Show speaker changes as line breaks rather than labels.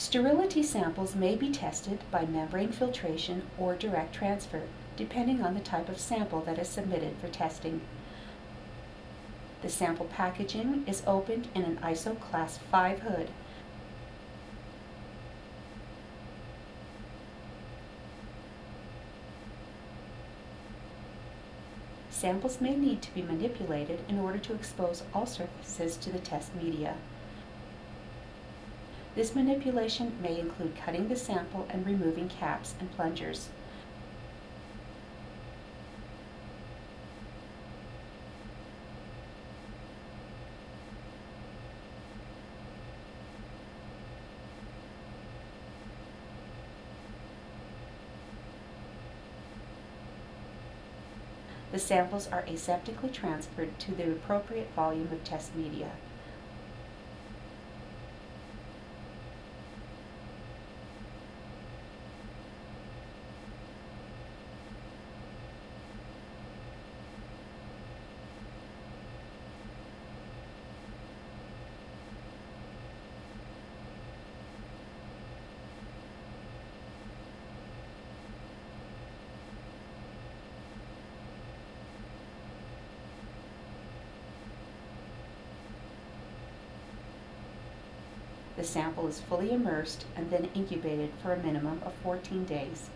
Sterility samples may be tested by membrane filtration or direct transfer, depending on the type of sample that is submitted for testing. The sample packaging is opened in an ISO Class 5 hood. Samples may need to be manipulated in order to expose all surfaces to the test media. This manipulation may include cutting the sample and removing caps and plungers. The samples are aseptically transferred to the appropriate volume of test media. The sample is fully immersed and then incubated for a minimum of 14 days.